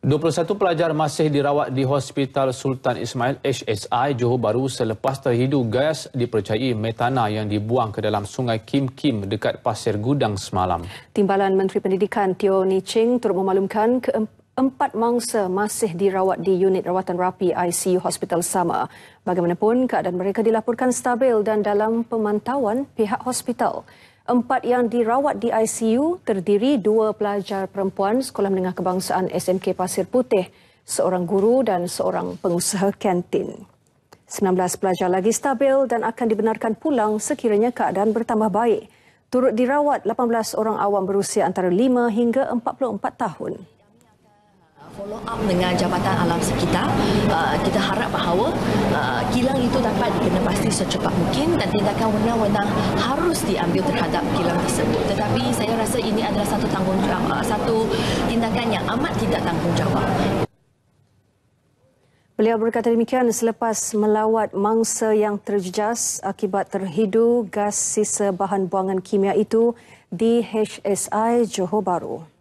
21 pelajar masih dirawat di Hospital Sultan Ismail HSI Johor Bahru selepas terhidu gas dipercayai metana yang dibuang ke dalam sungai Kim Kim dekat Pasir Gudang semalam. Timbalan Menteri Pendidikan Teo Ni Ching turut memaklumkan keempat mangsa masih dirawat di unit rawatan rapi ICU Hospital sama. Bagaimanapun, keadaan mereka dilaporkan stabil dan dalam pemantauan pihak hospital. Empat yang dirawat di ICU terdiri dua pelajar perempuan Sekolah Menengah Kebangsaan SMK Pasir Putih, seorang guru dan seorang pengusaha kantin. 19 pelajar lagi stabil dan akan dibenarkan pulang sekiranya keadaan bertambah baik. Turut dirawat 18 orang awam berusia antara 5 hingga 44 tahun follow up dengan Jabatan Alam Sekitar. Uh, kita harap bahawa uh, kilang itu dapat dikena pasti secepat mungkin dan tindakan wenang-wenang harus diambil terhadap kilang tersebut. Tetapi saya rasa ini adalah satu tanggungjawab, uh, satu tindakan yang amat tidak tanggungjawab. Beliau berkata demikian selepas melawat mangsa yang terjejas akibat terhidu gas sisa bahan buangan kimia itu di HSI Johor Bahru.